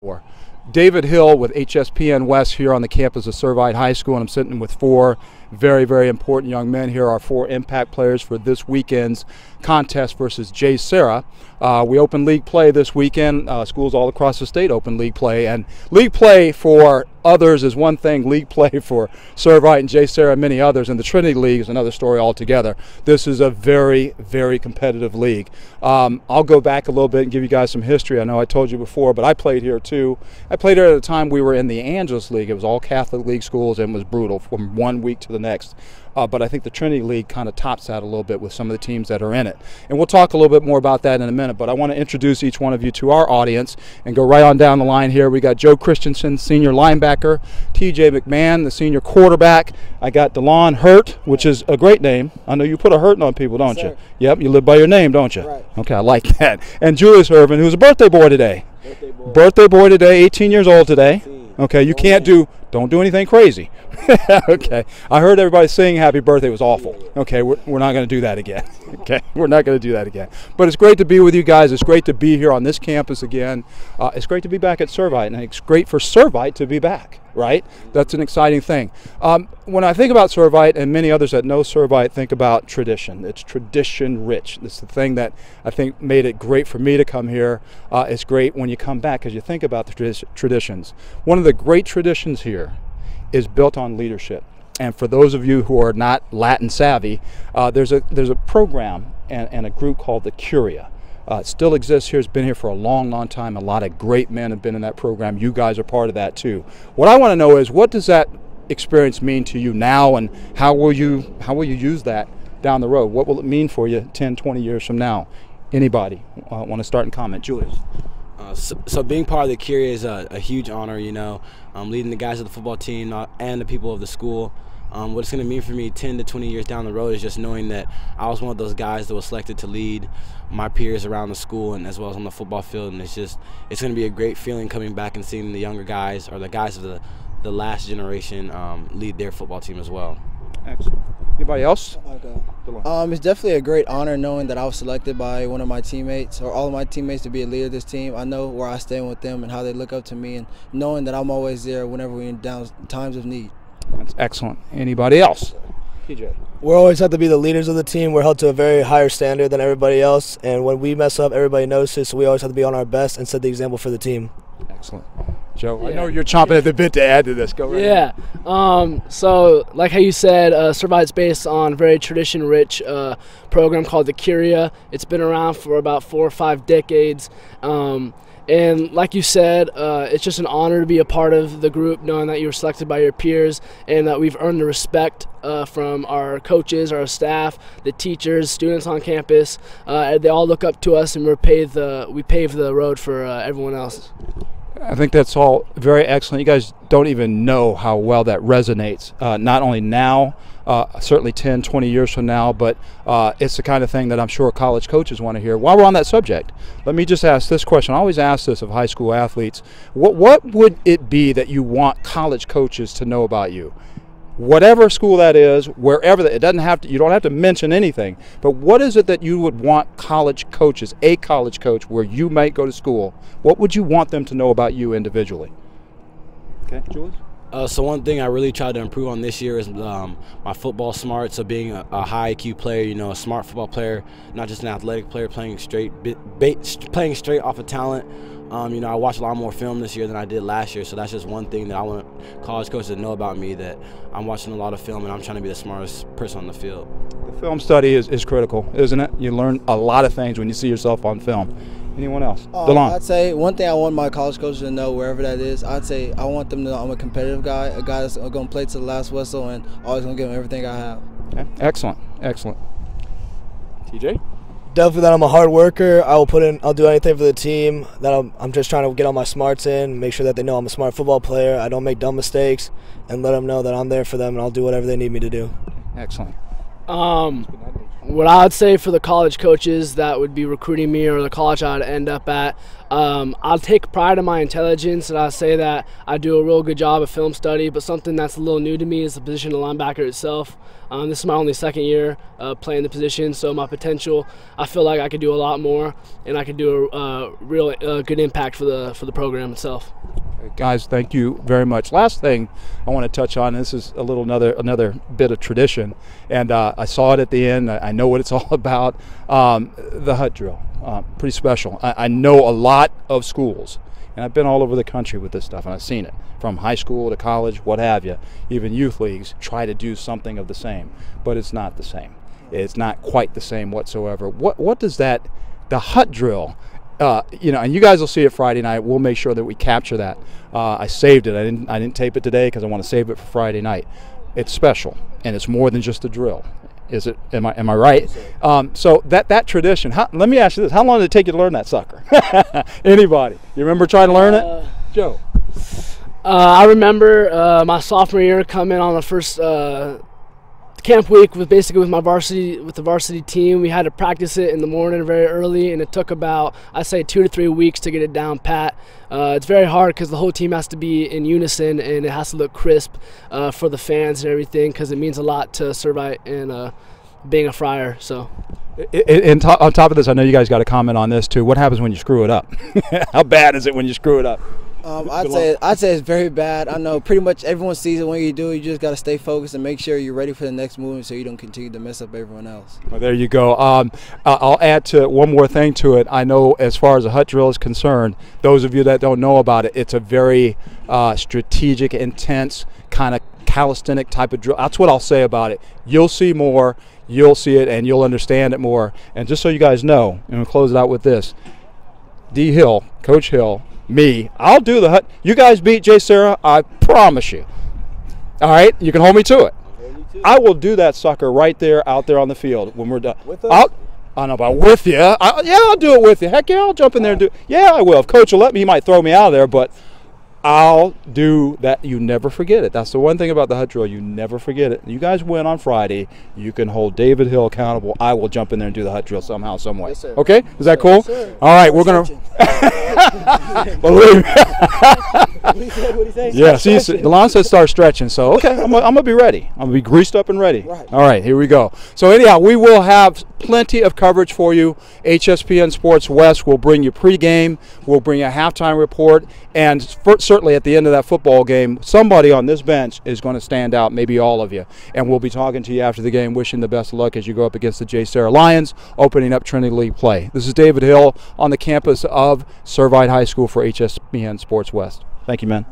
for. David Hill with HSPN West here on the campus of Servite High School, and I'm sitting with four very, very important young men here. Our four impact players for this weekend's contest versus JSerra. Uh, we open league play this weekend. Uh, schools all across the state open league play, and league play for others is one thing. League play for Servite and JSerra and many others, and the Trinity League is another story altogether. This is a very, very competitive league. Um, I'll go back a little bit and give you guys some history. I know I told you before, but I played here too. I played here at the time we were in the Angelus League. It was all Catholic League schools and was brutal from one week to the next. Uh, but I think the Trinity League kind of tops that a little bit with some of the teams that are in it. And we'll talk a little bit more about that in a minute. But I want to introduce each one of you to our audience and go right on down the line here. We got Joe Christensen, senior linebacker, TJ McMahon, the senior quarterback. I got DeLon Hurt, which is a great name. I know you put a hurting on people, don't Yes, you? sir. Yep, you live by your name, don't you? Right. Okay, I like that. And Julius Irvin, who's a birthday boy today. Birthday boy. Birthday boy today, 18 years old today. Okay, you can't do, don't do anything crazy. okay, I heard everybody saying happy birthday was awful. Okay, we're, we're not going to do that again. Okay, we're not going to do that again. But it's great to be with you guys. It's great to be here on this campus again. Uh, it's great to be back at Servite, and it's great for Servite to be back, right? That's an exciting thing. Um, when I think about Servite, and many others that know Servite think about tradition. It's tradition rich. It's the thing that I think made it great for me to come here. Uh, it's great when you come back because you think about the tradi- traditions. One of the great traditions here is built on leadership. And for those of you who are not Latin savvy, uh, there's a there's a program and, and a group called the Curia. Uh, it still exists here. It's been here for a long, long time. A lot of great men have been in that program. You guys are part of that too. What I want to know is what does that experience mean to you now, and how will you how will you use that down the road? What will it mean for you 10, 20 years from now? Anybody uh, want to start and comment? Julius. Uh, so, so being part of the Curia is a, a huge honor, you know, um, leading the guys of the football team uh, and the people of the school. Um, what it's going to mean for me 10 to 20 years down the road is just knowing that I was one of those guys that was selected to lead my peers around the school and as well as on the football field. And it's just, it's going to be a great feeling coming back and seeing the younger guys or the guys of the, the last generation um, lead their football team as well. Excellent. Anybody else? Okay. Um, it's definitely a great honor knowing that I was selected by one of my teammates or all of my teammates to be a leader of this team. I know where I stand with them and how they look up to me, and knowing that I'm always there whenever we're in down times of need. That's excellent. Anybody else? TJ. we always have to be the leaders of the team. We're held to a very higher standard than everybody else, and when we mess up, everybody notices. So we always have to be on our best and set the example for the team. Excellent. Joe, I know you're chomping at the bit to add to this. Go right Yeah. Um, so, like how you said, uh, Servite's based on a very tradition-rich uh, program called the Curia. It's been around for about four or five decades. Um, and like you said, uh, it's just an honor to be a part of the group, knowing that you were selected by your peers and that we've earned the respect uh, from our coaches, our staff, the teachers, students on campus. Uh, they all look up to us, and we're paved the we pave the road for uh, everyone else. I think that's all very excellent. You guys don't even know how well that resonates, uh, not only now, uh, certainly 10, 20 years from now, but uh, it's the kind of thing that I'm sure college coaches want to hear. While we're on that subject, let me just ask this question. I always ask this of high school athletes. What, what would it be that you want college coaches to know about you? Whatever school that is, wherever that, it doesn't have to, you don't have to mention anything, but what is it that you would want college coaches, a college coach where you might go to school, what would you want them to know about you individually? Okay, Julius? Uh, so one thing I really tried to improve on this year is um, my football smarts. So being a, a high IQ player, you know, a smart football player, not just an athletic player, playing straight, playing straight off of talent. Um, you know, I watched a lot more film this year than I did last year. So that's just one thing that I want college coaches to know about me. That I'm watching a lot of film and I'm trying to be the smartest person on the field. The film study is, is critical, isn't it? You learn a lot of things when you see yourself on film. Anyone else? Um, DeLon. I'd say one thing I want my college coaches to know, wherever that is, I'd say I want them to know I'm a competitive guy, a guy that's going to play to the last whistle and always going to give them everything I have. Okay, Excellent, excellent. TJ? Definitely that I'm a hard worker. I will put in. I'll do anything for the team. That I'm. I'm just trying to get all my smarts in. Make sure that they know I'm a smart football player. I don't make dumb mistakes, and let them know that I'm there for them, and I'll do whatever they need me to do. Excellent. Um, what I would say for the college coaches that would be recruiting me or the college I'd end up at, um, I'll take pride in my intelligence and I say that I do a real good job of film study. But something that's a little new to me is the position of linebacker itself. Um, this is my only second year uh, playing the position, so my potential, I feel like I could do a lot more and I could do a uh, real uh, good impact for the for the program itself. Guys, thank you very much. Last thing I want to touch on. This is a little another another bit of tradition, and uh, I saw it at the end. I know what it's all about. Um, the hut drill, uh, pretty special. I, I know a lot of schools, and I've been all over the country with this stuff, and I've seen it from high school to college, what have you. Even youth leagues try to do something of the same, but it's not the same. It's not quite the same whatsoever. What what does that the hut drill? Uh, you know, and you guys will see it Friday night. We'll make sure that we capture that. Uh, I saved it. I didn't. I didn't tape it today because I want to save it for Friday night. It's special, and it's more than just a drill. Is it? Am I? Am I right? Um, so that that tradition. How, let me ask you this: How long did it take you to learn that sucker? Anybody? You remember trying to learn it, Joe? Uh, I remember uh, my sophomore year coming on the first uh, camp week was basically with my varsity with the varsity team. We had to practice it in the morning very early, and it took about I say two to three weeks to get it down pat. Uh, it's very hard because the whole team has to be in unison and it has to look crisp uh, for the fans and everything because it means a lot to Servite and uh, being a friar. So. And on top of this, I know you guys got to comment on this too. What happens when you screw it up? How bad is it when you screw it up? Um, I'd say I'd say it's very bad. I know pretty much everyone sees it when you do. You just got to stay focused and make sure you're ready for the next movement, so you don't continue to mess up everyone else. Well, there you go. Um, I'll add to one more thing to it. I know as far as the hut drill is concerned, those of you that don't know about it, it's a very uh, strategic, intense kind of calisthenic type of drill. That's what I'll say about it. You'll see more, you'll see it, and you'll understand it more. And just so you guys know, and we'll close it out with this: D Hill, Coach Hill, me, I'll do the hut. You guys beat JSerra, I promise you. All right, you can hold me to it. I will do that sucker right there, out there on the field when we're done. With us? I'll, I don't know about with you. I, yeah, I'll do it with you. Heck yeah, I'll jump in there and do. Yeah, I will. If coach will let me, he might throw me out of there, but I'll do that. You never forget it. That's the one thing about the hut drill. You never forget it. You guys win on Friday. You can hold David Hill accountable. I will jump in there and do the hut drill somehow, some way. Yes. Okay? Is that cool? Yes. All right, we're gonna. Believe me. Yeah, see, Delon said start stretching. So, okay, I'm, I'm going to be ready. I'm going to be greased up and ready. Right. All right, here we go. So, anyhow, we will have plenty of coverage for you. HSPN Sports West will bring you pregame, we'll bring you a halftime report, and for, certainly at the end of that football game, somebody on this bench is going to stand out, maybe all of you. And we'll be talking to you after the game, wishing the best of luck as you go up against the JSerra Lions, opening up Trinity League play. This is David Hill on the campus of Servite High School for HSPN Sports West. Thank you, man.